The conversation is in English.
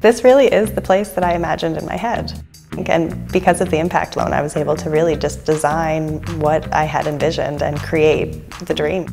This really is the place that I imagined in my head. And because of the impact loan, I was able to really just design what I had envisioned and create the dream.